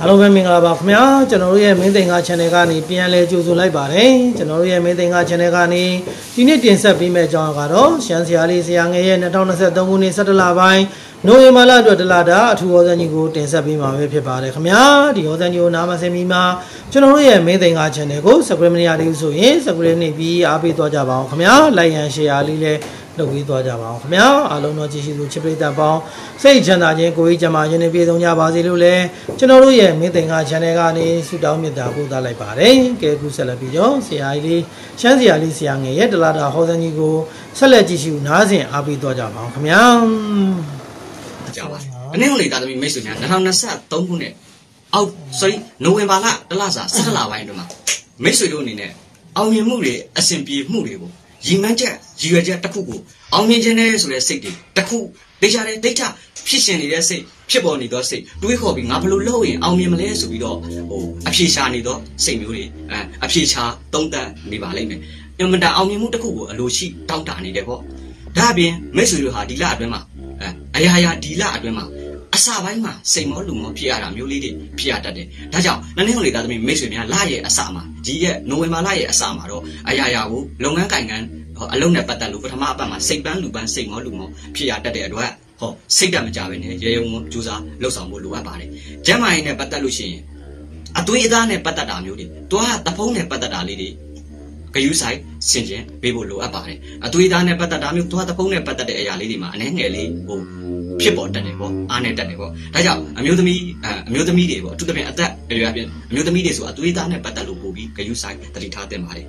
အားလုံးပဲမင်္ဂလာပါခင်ဗျာကျွန်တော်တို့ရဲ့မင်းသိင်္ဂါ channel ကနေပြန်လဲကြိုဆိုလိုက်ပါတယ်ကျွန်တော်တို့ရဲ့မင်းသိင်္ဂါ channel ကနေဒီနေ့တင်ဆက်ပေးမယ့်အကြောင်းကတော့ရှမ်းစရာလေးဆရာငယ်ရဲ့2023ခုနှစ်17လပိုင်းနိုဝင်ဘာလအတွက်တလတာအထူးဟောစံကြီးကိုတင်ဆက်ပေးမှာပဲဖြစ်ပါတယ်ခင်ဗျာဒီဟောစံကြီးကိုနားမစင်မီမှာကျွန်တော်တို့ရဲ့မင်းသိင်္ဂါ channel ကို subscribe မရသေးဘူးဆိုရင် subscribe နေပြီးအားပေးသွားကြပါအောင်ခင်ဗျာ like and share လေးလည်း လုပ်ပြီးသွားကြပါအောင်ခင်ဗျာအားလုံးတော့ကြည့်ရှိသူချစ်ပရိသတ်ပေါင်းစိတ်ချမ်းသာခြင်းကိုယ်ကြီးကျန်းမာခြင်းနဲ့ပြည့်စုံကြပါစေလို့လည်းကျွန်တော်တို့ရဲ့မင်းသင်္ကာ channel ကနေဆုတောင်းမေတ္တာပို့သလိုက်ပါတယ်ကဲခုဆက်လက်ပြီးတော့ဆရာကြီးလေးရှမ်းဆရာလေးဆရာငယ်ရဲ့တလာတာဟောစံကြီးကိုဆက်လက်ကြည့်ရှုနားဆင်အားပေးသွားကြပါအောင်ခင်ဗျာကြပါအနည်းငယ်သားသမီးမိတ်ဆွေများ2023ခုနှစ်အောက် sorry နိုဝင်ဘာလတလစာ17လပိုင်းအတွင်းမှာမိတ်ဆွေတို့အနေနဲ့အောင်မြင်မှုတွေအဆင်ပြေမှုတွေကို ရည်မှန်းချက်ရည်ရွယ်ချက်တစ်ခုကိုအောင်မြင်ခြင်းနဲ့ဆိုတဲ့စိတ်တွေတစ်ခုဒေချာတဲ့ဒိဋ္ဌဖြစ်ရှင်နေတဲ့စိတ်ဖြစ်ပေါ်နေသောစိတ်တွေးခေါ်ပြီးငါဘယ်လိုလုပ်ရင်အောင်မြင်မလဲဆိုပြီးတော့ဟိုအဖြေရှာနေသောစိတ်မျိုးတွေအဲအဖြေရှာသုံးသပ်နေပါလိမ့်မယ်အမှန်တအောင်မြင်မှုတစ်ခုကိုအလိုရှိတောင်းတနေတယ်ပေါ့ဒါအပြင်မိတ်ဆွေတို့ဟာဒီလအတွင်းမှာအဲအရာရာဒီလအတွင်းမှာ အစာပိုင်းမှာစိတ်မောလူမောဖြစ်ရတာမျိုးလေးတွေဖြစ်ရတတ်တယ်။ဒါကြောင့်နည်းနည်းလေးသားသမီးမိတ်ဆွေများလရဲ့အစာမှာဒီရဲ့နိုဝင်ဘာလရဲ့အစာမှာတော့အရာရာကိုလုပ်ငန်းကိုင်ငန်းအလုံးနဲ့ပတ်သက်လို့ပထမအပတ်မှာစိတ်ပန်းလူပန်းစိတ်မောလူမောဖြစ်ရတတ်တဲ့အတွက်ဟောစိတ်ဓာတ်မကြဘဲနဲ့ရေယုံကြိုးစားလှုပ်ဆောင်ဖို့လိုအပ်ပါတယ်။ကျမ်းမာရေးနဲ့ပတ်သက်လို့ရှိရင်အသွေးအသားနဲ့ပတ်သက်တာမျိုးတွေတွားတဖုံးနဲ့ပတ်သက်တာလေးတွေဂယုဆိုင်ဆင်ကျင်ပေးဖို့လိုအပ်ပါတယ်။အသွေးသားနဲ့ပတ်သက်တာမျိုးတွားတဖုံးနဲ့ပတ်သက်တဲ့အရာလေးတွေမှာအနှဲငယ်လေးဟို ဖြစ်ပေါ်တတ်တယ်ပေါ့အားနဲ့တတ်တယ်ပေါ့ဒါကြောင့်အမျိုးသမီးအမျိုးသမီးတွေပေါ့အထူးသဖြင့်အသက်အရွယ်ပြင်အမျိုးသမီးတွေဆိုအသွေးသားနဲ့ပတ်သက်လို့ပို့ပြီးဂယုဆိုင်တတိထားတင်ပါတယ်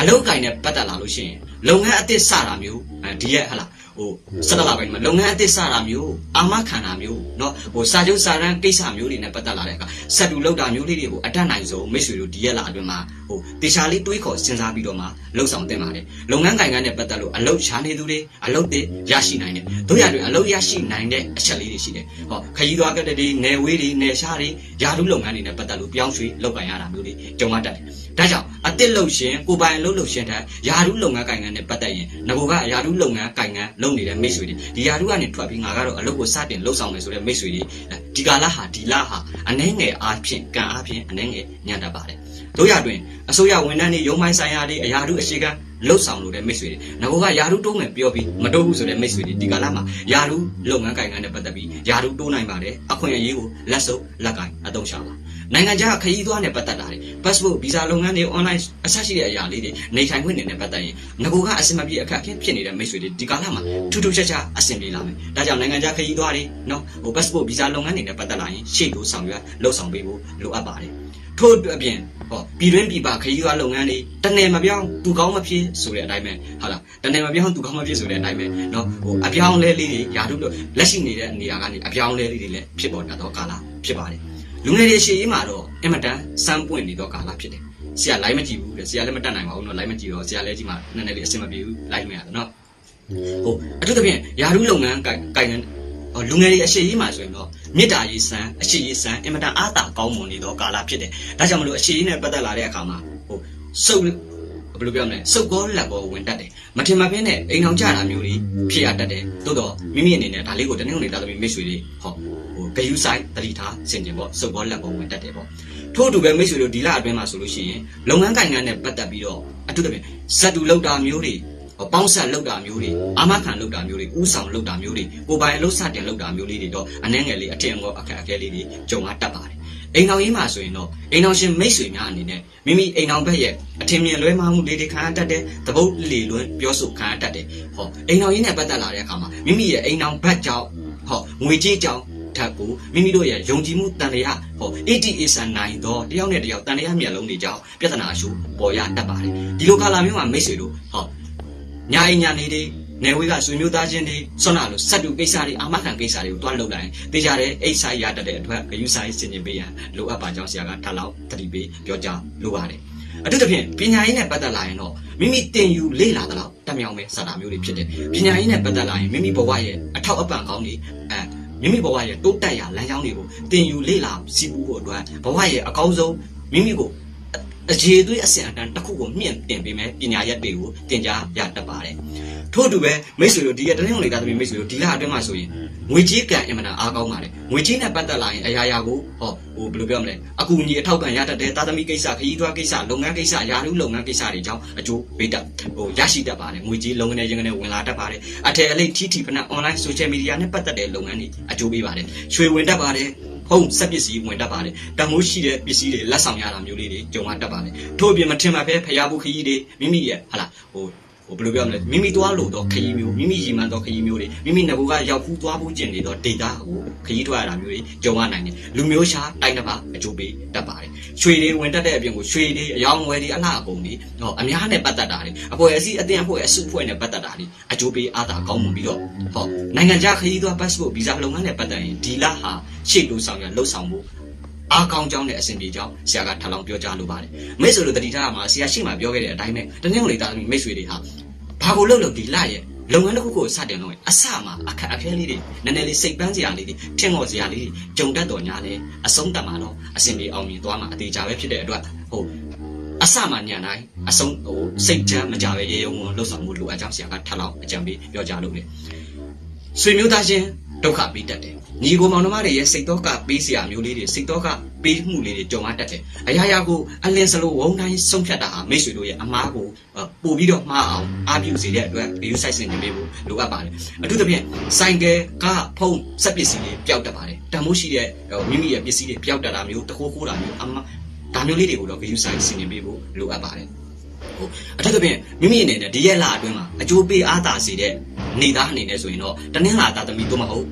အလုံးကင်နဲ့ပတ်သက်လာလို့ရှိရင်လုပ်ငန်းအသစ်စတာမျိုးဒီရက်ဟလာ ဟိုဆက်လာပိုင်းမှာလုပ်ငန်းအသစ်စတာမျိုးအာမခံတာမျိုးเนาะဟိုစာချုပ်စာတမ်းကိစ္စမျိုးတွေနဲ့ပတ်သက်လာတဲ့အခါဆက်တူလောက်တာမျိုးလေးတွေကိုအတတ်နိုင်ဆုံးမိတ်ဆွေတို့ဒီရက်လာအတွင်းမှာဟိုတေချာလေးတွေးခေါ်စဉ်းစားပြီးတော့မှလှုပ်ဆောင်တင်ပါတယ်လုပ်ငန်းကိုင်ကန်းနဲ့ပတ်သက်လို့အလုပ်ရှာနေသူတွေအလုပ်တွေရရှိနိုင်တယ်တို့ရတွင်အလုပ်ရရှိနိုင်တဲ့အချက်လေးတွေရှိတယ်ဟောခရီးသွားကတဲ့တွေနယ်ဝေးတွေနယ်ရှားတွေယာရုလုပ်ငန်းတွေနဲ့ပတ်သက်လို့ပြောင်းရွှေ့လုပ်ကိုင်ရတာမျိုးတွေကြုံရတတ်တယ်ဒါကြောင့် အစ်စ်လုပ်ရှင်ကိုပိုင်လုပ်လုပ်ရှင်တဲ့ယာရုလုပ်ငန်းကိုင်ကန်းနဲ့ပတ်သက်ရင်ငကိုကယာရုလုပ်ငန်းကိုင်ကန်းလုပ်နေတဲ့မိတ်ဆွေတွေဒီယာရုကနေထွက်ပြီးငါကတော့အလုပ်ကိုစတင်လှုပ်ဆောင်မယ်ဆိုတဲ့မိတ်ဆွေတွေဒီကာလဟာဒီလဟာအနှဲငယ်အားဖြင့်ကံအားဖြင့်အနှဲငယ်ညံ့တတ်ပါတယ်တို့ရတွင်အစိုးရဝန်ထမ်းတွေရုံးပိုင်းဆိုင်ရာတွေအရာထုအခြေခံလှုပ်ဆောင်လို့တဲ့မိတ်ဆွေတွေငကောကယာထုတိုးမယ်ပြောပြီးမတိုးဘူးဆိုတဲ့မိတ်ဆွေတွေဒီကာလမှာယာထုလုပ်ငန်းကိုင်ငန်းနဲ့ပတ်သက်ပြီးယာထုတိုးနိုင်ပါတယ်အခွင့်အရေးကိုလက်စုပ်လက်ကင်အသုံးချပါ နိုင်ငံခြားခရီးသွားနဲ့ပတ်သက်တာတွေ passport visa လုပ်ငန်းတွေ online အဆက်ရှိတဲ့အရာလေးတွေနေထိုင်ခွင့်တွေနဲ့ပတ်သက်ရင်ငကိုကအစမပြေအခက်အခဲဖြစ်နေတဲ့မိတ်ဆွေတွေဒီကာလမှာထူးထူးခြားခြားအဆင်ပြေလာမယ်ဒါကြောင့်နိုင်ငံခြားခရီးသွားတွေနော်ဟို passport visa လုပ်ငန်းတွေနဲ့ပတ်သက်လာရင်ရှေ့ကိုဆောင်ရွက်လှုပ်ဆောင်ပေးဖို့လိုအပ်ပါတယ်ထို့အပြင်ဟောပြည်တွင်းပြည်ပခရီးသွားလုပ်ငန်းတွေတနယ်မပြောင်းသူကောင်းမဖြစ်ဆိုတဲ့အတိုင်းပဲဟုတ်လားတနယ်မပြောင်းသူကောင်းမဖြစ်ဆိုတဲ့အတိုင်းပဲเนาะဟိုအပြောင်းလဲလေးတွေယာတို့လက်ရှိနေတဲ့နေရာကနေအပြောင်းလဲလေးတွေလည်းဖြစ်ပေါ်တတ်သောကာလဖြစ်ပါတယ် လူငယ်တွေရှေ့ရေးမှာတော့အင်မတန်စမ်းပွင့်နေသောကာလဖြစ်တယ်ဆရာလိုက်မကြည့်ဘူးတဲ့ဆရာလည်းမတတ်နိုင်ပါဘူးเนาะလိုက်မကြည့်တော့ဆရာလည်းကြည့်မှာနည်းနည်းလေးအဆင်မပြေဘူးလိုက်မရတော့เนาะဟိုအထူးသဖြင့်ယာတို့လုပ်ငန်းကိုင်လူငယ်တွေအရှိရေးမှာဆိုရင်တော့မေတ္တာရေးစံအရှိရေးစံအင်မတန်အားသာကောင်းမွန်နေသောကာလဖြစ်တယ်။ဒါကြောင့်မလို့အရှိရေးနဲ့ပတ်သက်လာတဲ့အခါမှာဟိုစုပ် ဘယ်လိုပြောမလဲစုပ်ကောလက်ကောဝင်တတ်တယ်။မထင်မှတ်ဘဲနဲ့အိမ်အောင်ကြတာမျိုးတွေဖြစ်ရတတ်တယ်။သို့တော့မိမိအနေနဲ့ဒါလေးကိုတနေ့နေ့တာသမီးမိတ်ဆွေတွေဟောဟိုဂယူဆိုင်တတိထားစင်ကြင်ပေါ့စုပ်ကောလက်ကောဝင်တတ်တယ်ပေါ့။ထို့အတူပဲမိတ်ဆွေတို့ဒီလအတွင်းမှာဆိုလို့ရှိရင်လုပ်ငန်းကိုင်ငန်းနဲ့ပတ်သက်ပြီးတော့အထူးသဖြင့်ဇက်တူလောက်တာမျိုးတွေပေါင်းဆက်လောက်တာမျိုးတွေအာမခံလောက်တာမျိုးတွေဥဆောင်လောက်တာမျိုးတွေကိုပိုင်အလုပ်စတင်လောက်တာမျိုးလေးတွေတော့အနှဲငယ်လေးအထင်ကောအခက်အခဲလေးတွေကြုံရတတ်ပါတယ် အိမ်တော်ရေးမှာဆိုရင်တော့အိမ်တော်ရှင်မိတ်ဆွေများအနေနဲ့မိမိအိမ်တော်ဘက်ရဲ့အထင်မြင်လွဲမှားမှုလေးတွေခံရတတ်တယ်သဘုတ်လေလွန်းပြောဆိုခံရတတ်တယ်ဟောအိမ်တော်ရေးနဲ့ပတ်သက်လာတဲ့အခါမှာမိမိရဲ့အိမ်တော်ဘက်ကြောင့်ဟောငွေကြေးကြောင့်ထပ်ကိုမိမိတို့ရဲ့ယုံကြည်မှုတန်တရားဟော88ဆန်နိုင်တော့တယောက်နဲ့တယောက်တန်တရားမျက်လုံးတွေကြောင့်ပြဿနာရှုပေါ်ရတတ်ပါတယ်ဒီလိုကာလမျိုးမှာမိတ်ဆွေတို့ဟောညာအိညာနေတွေ နေဝေးကဆွေမျိုးသားချင်းတွေဆွမ်းလာလို့စက်တူကိစ္စတွေအာမခံကိစ္စတွေကိုတွားလုပ်လိုက်တေးကြတဲ့အိတ်ဆိုင်ရတတ်တဲ့အတွက်ဂယုဆိုင်စင်ကျင်ပေးရန်လိုအပ်ပါကြောင်းဆရာကထပ်လောက်တတိပေးပြောကြားလိုပါတယ်အထူးသဖြင့်ပညာရေးနဲ့ပတ်သက်လာရင်တော့မိမိတင်ယူလေ့လာသလောက်တမြောင်ပဲစတာမျိုးတွေဖြစ်တယ်ပညာရေးနဲ့ပတ်သက်လာရင်မိမိဘဝရဲ့အထောက်အပံ့ကောင်းတွေအဲမိမိဘဝရဲ့တိုးတက်ရာလမ်းကြောင်းတွေကိုတင်ယူလေ့လာစီးပူးဖို့အတွက်ဘဝရဲ့အကောင်းဆုံးမိမိကိုအခြေသွေးအစဉ်အတန်းတစ်ခုကိုမြင့်တင်ပေးမယ်ပညာရက်တွေကိုတင်ကြားရတတ်ပါတယ် ထို့အတူပဲမိတ်ဆွေတို့ဒီကတနင်္ဂနွေသားသမီးမိတ်ဆွေတို့ဒီလအတွင်းမှာဆိုရင်ငွေကြေးကံအင်မတန်အားကောင်းပါတယ်ငွေကြေးနဲ့ပတ်သက်လာရင်အရာရာကိုဟောဟိုဘယ်လိုပြောမလဲအကူအညီအထောက်ပံ့ရတတ်တဲ့သားသမီးကိစ္စခရီးသွားကိစ္စလုပ်ငန်းကိစ္စယာရုလုပ်ငန်းကိစ္စတွေကြောင့်အကျိုးပေးတတ်ဟိုရရှိတတ်ပါတယ်ငွေကြေးလုပ်ငန်းတွေရင်းကနေဝင်လာတတ်ပါတယ်အထည်အလိတ်ထီထီဖန online social media နဲ့ပတ်သက်တဲ့လုပ်ငန်းတွေအကျိုးပေးပါတယ်ရွှေဝင်တတ်ပါတယ်ဖုံးစက်ပစ္စည်းဝင်တတ်ပါတယ်တမိုးရှိတဲ့ပစ္စည်းတွေလက်ဆောင်ရတာမျိုးလေးတွေကြုံရတတ်ပါတယ်ထို့အပြင်မထင်မှပဲဖျားဖို့ခရီးတွေမိမိရဲ့ဟာလားဟို ဟိုဘယ်လိုပြောမလဲမိမိသွားလို့တော့ခရီးမျိုးမိမိရီမှန်တော့ခရီးမျိုးတွေမိမိငကူကရောက်ဖူးသွားဖို့ကျင်နေတော့ဒေတာဟိုခရီးထွက်ရတာမျိုးတွေကြုံရနိုင်တယ်လူမျိုးရှားတိုင်းတစ်ပါအကျိုးပေးတတ်ပါတယ်ရွှေတွေဝင်တတ်တဲ့အပြင်ကိုရွှေတွေအယောင်ဝယ်တွေအလှအကုန်တွေဟောအများနဲ့ပတ်သက်တာတွေအပေါ်အစည်းအသင်းအဖွဲ့အစုအဖွဲ့နဲ့ပတ်သက်တာတွေအကျိုးပေးအားသာကောင်းမှုပြီးတော့ဟောနိုင်ငံခြားခရီးသွား passport visa လုပ်ငန်းနဲ့ပတ်သက်ရင်ဒီလဟာရှေ့လို့ဆောင်ရလှုပ်ဆောင်မှု အားကောင်းကြောင်းနဲ့အဆင်ပြေကြောင်းဆရာကထပ်လောင်းပြောကြားလိုပါတယ်မိတ်ဆွေတို့တတိထားမှာဆရာရှိမှပြောခဲ့တဲ့အတိုင်းပဲတနင်္ဂနွေသားသမီးမိတ်ဆွေတွေဟာဘာကိုလှုပ်လို့ဒီလရဲ့လုပ်ငန်းတစ်ခုကိုစတင်လို့အစမှာအခက်အခဲလေးတွေနည်းနည်းလေးစိတ်ပန်းစရာလေးတွေထင်ပေါ်စရာလေးတွေကြုံတတ်တော်ညာလေအဆုံးတတ်မှာတော့အဆင်ပြေအောင်မြင်သွားမှာအသေးချာပဲဖြစ်တဲ့အတွက်ဟိုအစမှညံတိုင်းအဆုံးဟိုစိတ်ချမ်းမကြပဲရေယုံဝလှုပ်ဆောင်မှုလိုအပ်ကြောင်းဆရာကထပ်လောင်းအကြံပေးပြောကြားလို့လေဆွေမျိုးသားချင်းဒုက္ခပေးတတ်တယ် ညီကိုမောင်နှမတွေရဲ့စိတ်တော့ကပေးစရာမျိုးလေးတွေစိတ်တော့ကပေးမှုလေးတွေကြုံရတတ်တယ်အရာရာကိုအလင်းစလိုဝုံတိုင်းဆုံးဖြတ်တာဟာမိတ်ဆွေတို့ရဲ့အမားကိုပို့ပြီးတော့မှားအောင်အားပြုစေတဲ့အတွက် view site စင်တင်ပေးဖို့လိုအပ်ပါတယ်အထူးသဖြင့်ဆိုင်ကယ်ကဖုန်းစက်ပစ္စည်းတွေပျောက်တတ်ပါတယ်တန်မိုးရှိတဲ့မိမိရဲ့ပစ္စည်းတွေပျောက်တတ်တာမျိုးတခိုးခိုးတာမျိုးအမဒါမျိုးလေးတွေကိုတော့ view site စင်တင်ပေးဖို့လိုအပ်ပါတယ်ဟိုအထူးသဖြင့်မိမိအနေနဲ့ဒီရက်လအတွင်းမှာအကျိုးပေးအားသာစေတဲ့နေသားအနေနဲ့ဆိုရင်တော့တနင်္လာသားသမီးတို့မဟုတ်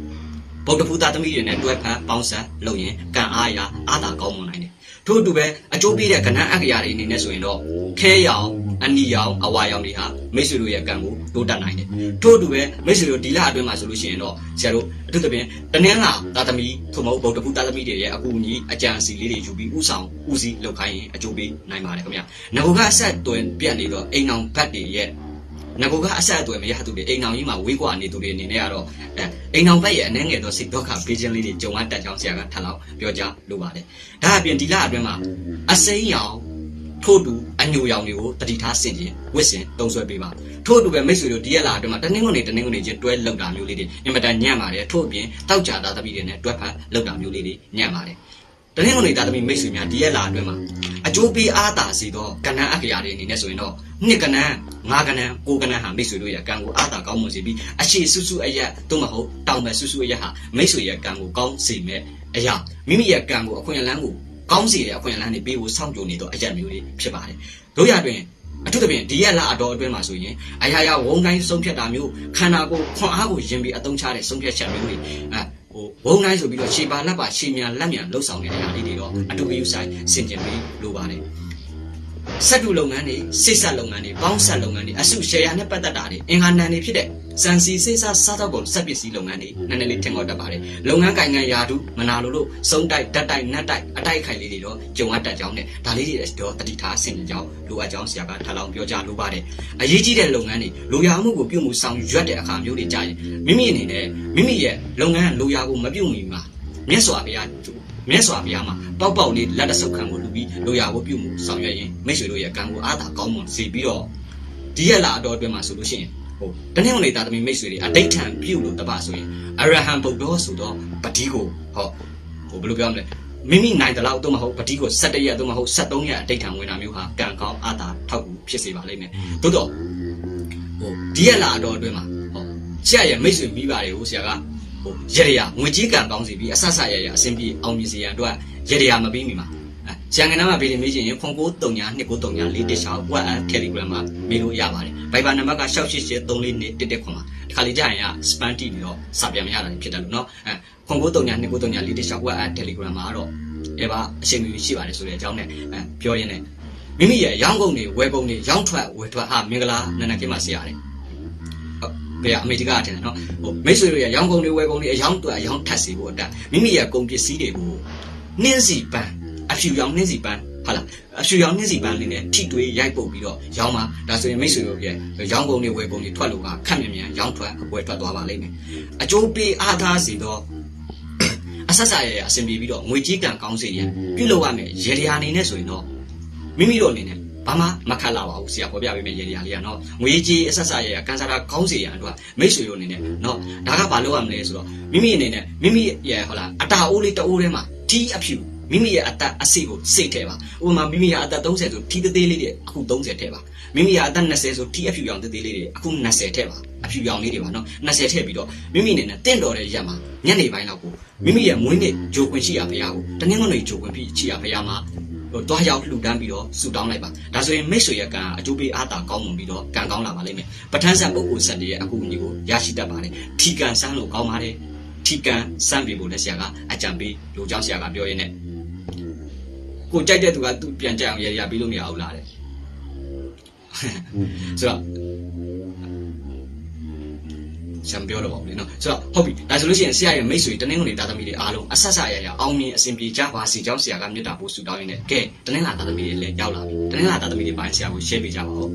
ဗုဒ္ဓဖူးသားသမီးတွေနဲ့တွဲဖက်ပေါင်းဆက်လုပ်ရင်ကံအားရအားသာကောင်းမွန်နိုင်တယ်ထို့အတူပဲအကျိုးပေးတဲ့ကဏ္ဍအက္ခရာတွေအနေနဲ့ဆိုရင်တော့ခဲရောင်အနီရောင်အဝါရောင်တွေဟာမိတ်ဆွေတို့ရဲ့ကံကိုတိုးတက်နိုင်တယ်ထို့အတူပဲမိတ်ဆွေတို့ဒီလအတွင်းမှာဆိုလို့ရှိရင်တော့ဆရာတို့အထူးသဖြင့်တနင်္လာသားသမီးသို့မဟုတ်ဗုဒ္ဓဖူးသားသမီးတွေရဲ့အကူအညီအကြံအစီလေးတွေယူပြီးဥဆောင်ဦးစီးလုပ်ခိုင်းရင်အကျိုးပေးနိုင်ပါတယ်ခင်ဗျာငကူကအဆက်တွင်ပြတ်နေတော့အိမ်အောင်ဘတ်တွေရဲ့ ငကိုကအဆက်အသွယ်မရသူတွေအိမ်အောင်ကြီးမှာဝေးကွာနေသူတွေအနေနဲ့ကတော့အဲအိမ်အောင်ဘက်ရဲ့အနှဲငယ်သောစိတ်ဒုက္ခပေးခြင်းလေးတွေကြုံရတတ်ကြောင်းဆရာကထပ်လောက်ပြောကြားလိုပါတယ်ဒါအပြင်ဒီလအတွင်းမှာအစိမ်းရောင်ထို့တူအညိုရောင်တွေကိုတတိထားဆင်ခြင်းဝစ်စင်တုံးဆွဲပေးပါထို့တူပဲမိတ်ဆွေတို့ဒီရက်လာအတွင်းမှာတနင်္ဂနွေတနင်္ဂနွေချင်းတွဲလောက်တာမျိုးလေးတွေအင်မတန်ညံ့ပါတယ်ထို့အပြင်တောက်ကြတာသမီးတွေနဲ့တွဲဖက်လောက်တာမျိုးလေးတွေညံ့ပါတယ်တနင်္ဂနွေသားသမီးမိတ်ဆွေများဒီရက်လာအတွင်းမှာအ ကျိုးပေးအားသာစီသောကဏ္ဍအက္ခရာတွေအနေနဲ့ဆိုရင်တော့နှစ်ကဏ္ဍငါးကဏ္ဍကိုးကဏ္ဍဟာမိတ်ဆွေတို့ရဲ့ကံကိုအားသာကောင်းမွန်စေပြီးအရှိဆုစုအရက်သို့မဟုတ်တောင်ပဲဆုစုအရက်ဟာမိတ်ဆွေရဲ့ကံကိုကောင်းစေမဲ့အရာမိမိရဲ့ကံကိုအခွင့်အလမ်းကိုကောင်းစေတဲ့အခွင့်အလမ်းတွေပေးဖို့စောင့်ကြိုနေတော့အရက်မျိုးတွေဖြစ်ပါတယ်တို့ရတွင်အထူးသဖြင့်ဒီရက်လအတော်အတွင်းမှာဆိုရင်အရာရာဝုံတိုင်းဆုံးဖြတ်တာမျိုးခန္ဓာကိုယ်ခွန်အားကိုယင်ပြီးအသုံးချတဲ့ဆုံးဖြတ်ချက်မျိုးတွေအဲဟို ဝုံတိုင်းဆိုပြီးတော့ရှေပါလက်ပါရှေမြန်လက်မြန်လှုပ်ဆောင်နေတဲ့အရာလေးတွေတော့အတူတူဆိုင်ဆင်ကျင်ပြီးလိုပါတယ် စက်တူလုပ်ငန်းတွေစိတ်ဆက်လုပ်ငန်းတွေပေါင်းဆက်လုပ်ငန်းတွေအစုရှယ်ယာနဲ့ပတ်သက်တာတွေအင်္ဂါနံတွေဖြစ်တဲ့စံစီစိတ်စားစားတော့ကုန်စက်ပစ္စည်းလုပ်ငန်းတွေနည်းနည်းလေးထင်ပေါ်တတ်ပါတယ်လုပ်ငန်းကိုင်ငံယာတုမနာလို့လို့စုံတိုက်ဓာတ်တိုက်နတ်တိုက်အတိုက်ခိုင်လေးတွေတော့ကြုံရတတ်ကြောင်းနဲ့ဒါလေးတွေတော့တတိထားဆင်ကြကြောင်းလိုအပ်ကြောင်းဆရာကထပ်လောင်းပြောကြားလိုပါတယ်အရေးကြီးတဲ့လုပ်ငန်းတွေလိုရာမှုကိုပြုမှုဆောင်ရွက်တဲ့အခါမျိုးတွေကြာရင်မိမိအနေနဲ့မိမိရဲ့လုပ်ငန်းလိုရာကိုမပြုမီမှာမြတ်စွာဘုရား မြတ်စွာဘုရားမှာပေါက်ပေါက်လေးလက်တဆုပ်ခံကိုလူပြီးလိုရာကိုပြုမှုဆောင်ရွက်ရင်မိတ်ဆွေတို့ရဲ့ကံကိုအားသာကောင်းမွန်စေပြီးတော့ဒီရက်လာအတော်အတွင်းမှာဆိုလို့ရှိရင်ဟိုတနင်္ဂနွေသားသမီးမိတ်ဆွေတွေအဋိဋ္ဌံပြုလို့တပါဆိုရင်အရဟံဗုဒ္ဓဆိုတော့ပတိကိုဟောဟိုဘယ်လိုပြောမလဲမိမိနိုင်တဲ့လောက်တော့မဟုတ်ပတိကို17ရက်တော့မဟုတ်73ရက်အဋိဋ္ဌံဝင်တာမျိုးဟာကံကောင်းအားသာထောက်ကူဖြစ်စေပါလိမ့်မယ်သို့တော့ဟိုဒီရက်လာအတော်အတွင်းမှာဟောဆရာရဲ့မိတ်ဆွေမိပါတယ်ဟိုဆရာက ဟိုရရငွေကြီးကံကောင်းစီပြီးအဆဆရရအဆင်ပြေအောင်မြင်စေရန်အတွက်ရရမပြီးမိမှာရန်ကုန်နားမှာဗီဒီမေးချင်ရင်ခွန်ကို39 2934တစ်ချောင်း WhatsApp Telegram မှာမေးလို့ရပါတယ်။ Viber နံပါတ်က68834နဲ့တက်တက်ခွန်ပါ။ဒီခါလေးကြာရင်က spam တိပြီးတော့စာပြန်မရတာဖြစ်တယ်လို့နော်။အဲခွန်ကို39 2934တစ်ချောင်း WhatsApp Telegram မှာတော့အဲပါအချိန်ကြီးရှိပါတယ်ဆိုတဲ့အကြောင်းနဲ့အဲပြောရင်းနဲ့မိမိရဲ့ရောင်းကုန်တွေဝယ်ကုန်တွေရောင်းထွက်ဝယ်ထွက်ဟာမင်္ဂလာနန္ဒကိမဆရာတယ်။ ဘယ်အမေရိကထင်တယ်နော်ဟိုမိတ်ဆွေတို့ရဲ့ရောင်းကုန်တွေဝယ်ကုန်တွေအယောင်းတွေ့အယောင်းထက်စီဖို့အတွက်မိမိရဲ့ကုန်ပစ္စည်းတွေကိုနှင်းစီပန်းအဖြူရောင်နှင်းစီပန်းဟုတ်လားအဖြူရောင်နှင်းစီပန်းလေးနဲ့ထိတွေးရိုက်ပုတ်ပြီးတော့ရောင်းမှာဒါဆိုရင်မိတ်ဆွေတို့ရဲ့ရောင်းကုန်တွေဝယ်ကုန်တွေထွက်လို့ကခက်မြန်မြန်ရောင်းထွက်အပွဲထွက်သွားပါလိမ့်မယ်အကျိုးပေးအားသားစီတော့အဆက်ဆက်ရဲ့အဆင်ပြေပြီးတော့ငွေကြီးကံကောင်းစေရန်ပြုလုပ်ရမယ်ရေရာအနေနဲ့ဆိုရင်တော့မိမိတို့အနေနဲ့ ဘာမှမခတ်လာပါဘူးဆရာပေါ်ပြပေးမယ့်ရေဒီယာလေးကနော်ငွေကြီးအဆက်ဆက်ရရကန်ဆာတာခေါင်းစီရန်တို့ကမိတ်ဆွေတို့အနေနဲ့နော်ဒါကဘာလုပ်ရမလဲဆိုတော့မိမိအနေနဲ့မိမိရဲ့ဟောလားအတာအိုးလေးတအိုးထဲမှာတီးအဖြူမိမိရဲ့အသက်အစိကိုစိတ်ထဲပါဥပမာမိမိရဲ့အသက်30ဆိုထီးသေးသေးလေးတွေအခု30ထဲပါမိမိရဲ့အသက်20ဆိုထီးအဖြူရောင်သေးသေးလေးတွေအခု20ထဲပါအဖြူရောင်လေးတွေပါနော်20ထဲပြီးတော့မိမိအနေနဲ့တင့်တော်တဲ့ရက်မှာညနေပိုင်းလောက်ကိုမိမိရဲ့မွေးနေ့ဂျိုခွင်ရှိရဖရားကိုတနင်္ဂနွေဂျိုခွင်ပြီးရှိရဖရားမှာ သွားရောက်လှူဒန်းပြီးတော့ဆူတောင်းလိုက်ပါဒါဆိုရင်မိတ်ဆွေရဲ့ကံအကျိုးပေးအားတာကောင်းမွန်ပြီးတော့ကံကောင်းလာပါလိမ့်မယ်ပဋ္ဌာန်းဆံပုဂ္ဂိုလ်စံတရဲ့အကူအညီကိုရရှိတတ်ပါတယ်ထီကံစမ်းလို့ကောင်းပါတယ်ထီကံစမ်းပြီးဖို့လည်းဆရာကအကြံပေးလိုကြောင်းဆရာကပြောရင်းနဲ့ကိုကြိုက်တဲ့သူကသူပြန်ကြိုက်အောင်ရရပြီးလို့မရဘူးလားတဲ့ဆိုတော့ ဆံပြောတော့ပါဦးလေနော်ဆိုတော့ဟုတ်ပြီဒါဆိုလို့ရှိရင်ဆရာရဲ့မိတ်ဆွေတနင်္ဂနွေသားသမီးတွေအားလုံးအဆက်ဆက်ရရအောင်မြင်အစဉ်ပြေကြပါစေကြောင်းဆရာကမြတ်တာပို့ဆူတောင်းရင်းနဲ့ကဲတနင်္လာသားသမီးတွေလည်းရောက်လာပြီတနင်္လာသားသမီးတွေပိုင်းဆရာကို share ပေးကြပါဦး